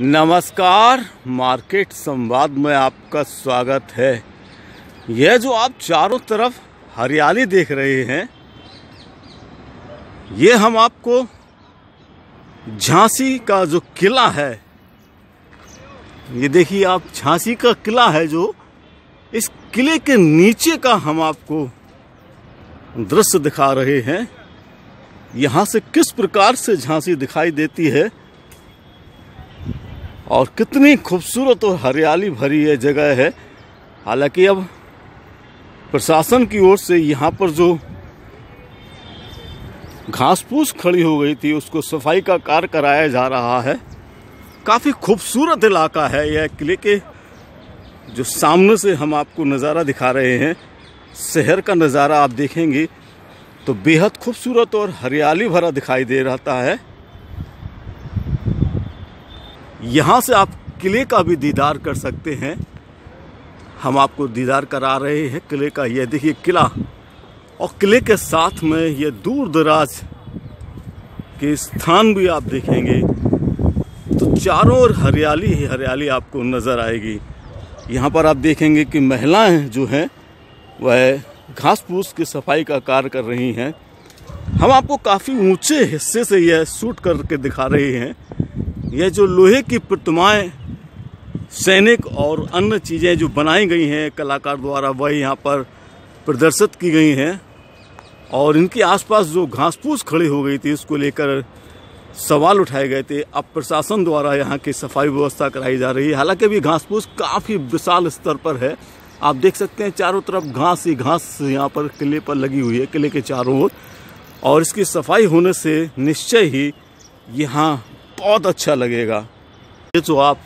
नमस्कार, मार्केट संवाद में आपका स्वागत है। यह जो आप चारों तरफ़ हरियाली देख रहे हैं, ये हम आपको झांसी का जो किला है, ये देखिए आप, झांसी का किला है जो इस किले के नीचे का हम आपको दृश्य दिखा रहे हैं। यहाँ से किस प्रकार से झांसी दिखाई देती है और कितनी खूबसूरत और हरियाली भरी ये जगह है। हालाँकि अब प्रशासन की ओर से यहाँ पर जो घास फूस खड़ी हो गई थी, उसको सफ़ाई का कार्य कराया जा रहा है। काफ़ी खूबसूरत इलाका है यह किले के, जो सामने से हम आपको नज़ारा दिखा रहे हैं। शहर का नज़ारा आप देखेंगे तो बेहद खूबसूरत और हरियाली भरा दिखाई दे रहा है। यहाँ से आप किले का भी दीदार कर सकते हैं। हम आपको दीदार करा रहे हैं किले का। यह देखिए किला। और किले के साथ में ये दूर दराज के स्थान भी आप देखेंगे। तो चारों ओर हरियाली ही हरियाली आपको नज़र आएगी। यहाँ पर आप देखेंगे कि महिलाएँ जो हैं, वह घास फूस की सफ़ाई का कार्य कर रही हैं। हम आपको काफ़ी ऊँचे हिस्से से यह शूट करके दिखा रहे हैं। यह जो लोहे की प्रतिमाएँ, सैनिक और अन्य चीज़ें जो बनाई गई हैं कलाकार द्वारा, वह यहाँ पर प्रदर्शित की गई हैं। और इनके आसपास जो घास फूस खड़ी हो गई थी उसको लेकर सवाल उठाए गए थे। अब प्रशासन द्वारा यहाँ की सफ़ाई व्यवस्था कराई जा रही है। हालाँकि अभी घास फूस काफ़ी विशाल स्तर पर है। आप देख सकते हैं, चारों तरफ़ घास ही घास यहाँ पर किले पर लगी हुई है, किले के चारों ओर। और इसकी सफ़ाई होने से निश्चय ही यहाँ बहुत अच्छा लगेगा। ये जो आप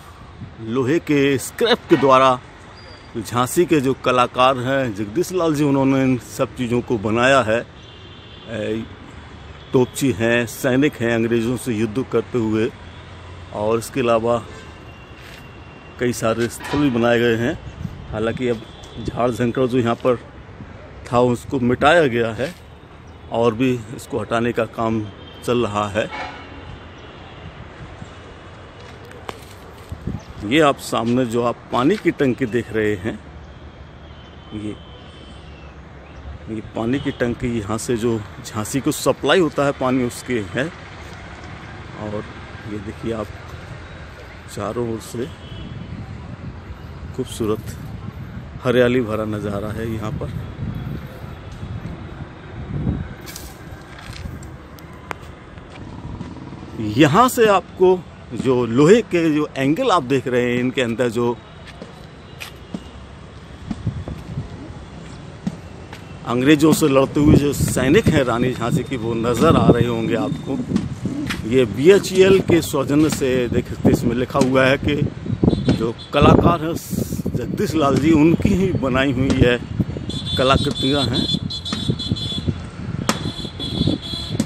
लोहे के स्क्रैप के द्वारा, झांसी के जो कलाकार हैं, जगदीश लाल जी, उन्होंने इन सब चीज़ों को बनाया है। तोपची हैं, सैनिक हैं, अंग्रेज़ों से युद्ध करते हुए, और इसके अलावा कई सारे स्थल भी बनाए गए हैं। हालाँकि अब झाड़ झंकर जो यहाँ पर था, उसको मिटाया गया है, और भी इसको हटाने का काम चल रहा है। ये आप सामने जो आप पानी की टंकी देख रहे हैं, ये ये पानी की टंकी यहाँ से जो झांसी को सप्लाई होता है पानी उसके है। और ये देखिए आप चारों ओर से खूबसूरत हरियाली भरा नज़ारा है यहाँ पर। यहाँ से आपको जो लोहे के जो एंगल आप देख रहे हैं, इनके अंदर जो अंग्रेज़ों से लड़ते हुए जो सैनिक हैं रानी झांसी की, वो नज़र आ रहे होंगे आपको। ये बी एच एल के सौजन्य से देख सकते इसमें लिखा हुआ है कि जो कलाकार हैं, जगदीश लाल जी, उनकी ही बनाई हुई है कलाकृतियाँ हैं।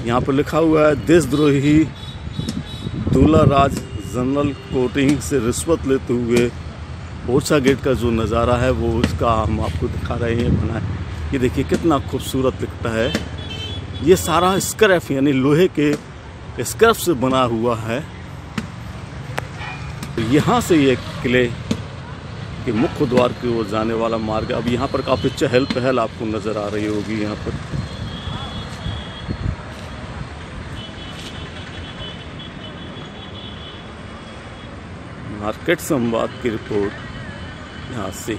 यहाँ पर लिखा हुआ है, देशद्रोही दूल्हा राज जनरल कोटिंग से रिश्वत लेते हुए ओरछा गेट का जो नज़ारा है, वो उसका हम आपको दिखा रहे हैं, बना ये देखिए, कितना खूबसूरत दिखता है। ये सारा स्क्रैफ, यानी लोहे के स्क्रैफ से बना हुआ है। यहाँ से ये किले के मुख्य द्वार की ओर जाने वाला मार्ग अब यहाँ पर काफ़ी चहल पहल आपको नज़र आ रही होगी यहाँ पर। मार्केट संवाद की रिपोर्ट यहाँ से।